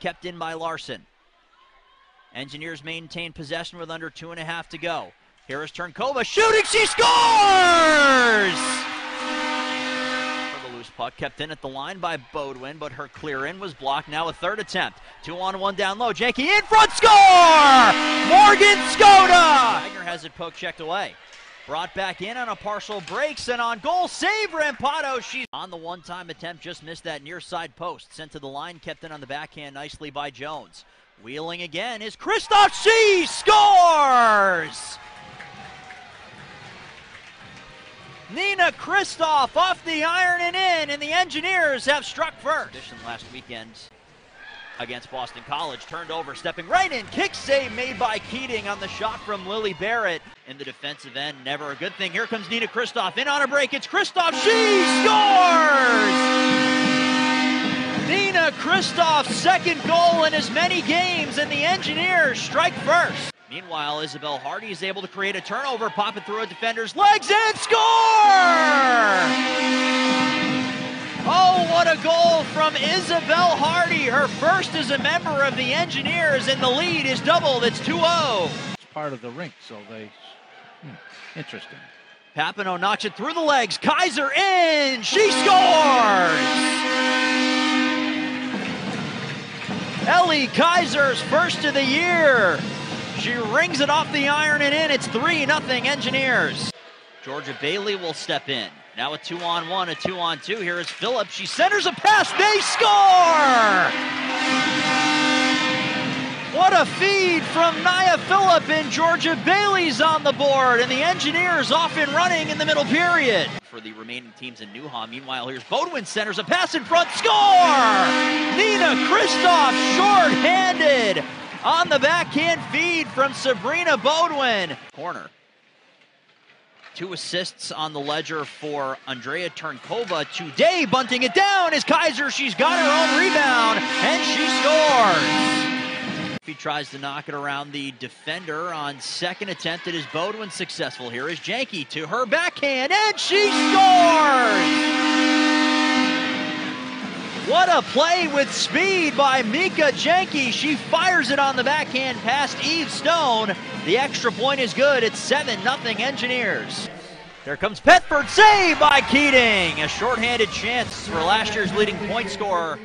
kept in by Larson. Engineers maintain possession with under two and a half to go. Here is Turnkova shooting, she scores! For the loose puck kept in at the line by Beaudoin, but her clear in was blocked. Now a third attempt. Two on one down low. Janke in front, score! Morgan Skoda! Wagner has it poke checked away. Brought back in on a partial breaks and on goal save Rampado. She's on the one time attempt, just missed that near side post. Sent to the line, kept in on the backhand nicely by Jones. Wheeling again is Kristoff. She scores! Nina Kristoff off the iron and in, and the Engineers have struck first. Last weekend against Boston College. Turned over, stepping right in. Kick save made by Keating on the shot from Lily Barrett. In the defensive end, never a good thing. Here comes Nina Kristoff in on a break. It's Kristoff. She scores! Nina Kristoff's second goal in as many games, and the Engineers strike first. Meanwhile, Isabel Hardy is able to create a turnover, pop it through a defender's legs, and score! Oh, what a goal from Isabel Hardy. Her first as a member of the Engineers, and the lead is doubled. It's 2 0. It's part of the rink, so they. Hmm, interesting. Papineau knocks it through the legs. Kaiser in. She scores. Ellie Kaiser's first of the year. She rings it off the iron and in. It's 3 0 Engineers. Georgia Bailey will step in. Now a two on one, a two on two. Here is Phillips. She centers a pass. They score! What a feed from Naya Phillip and Georgia Bailey's on the board, and the Engineers off and running in the middle period. For the remaining teams in Newham, meanwhile, here's Beaudoin centers a pass in front, score! Nina Kristoff short-handed on the backhand feed from Sabrina Beaudoin. Corner. Two assists on the ledger for Andrea Turnkova today. Bunting it down is Kaiser. She's got her own rebound. He tries to knock it around the defender on second attempt. It is Beaudoin successful. Here is Janke to her backhand and she scores. What a play with speed by Mika Janke. She fires it on the backhand past Eve Stone. The extra point is good. It's 7 0 Engineers. There comes Petford. Save by Keating. A shorthanded chance for last year's leading point scorer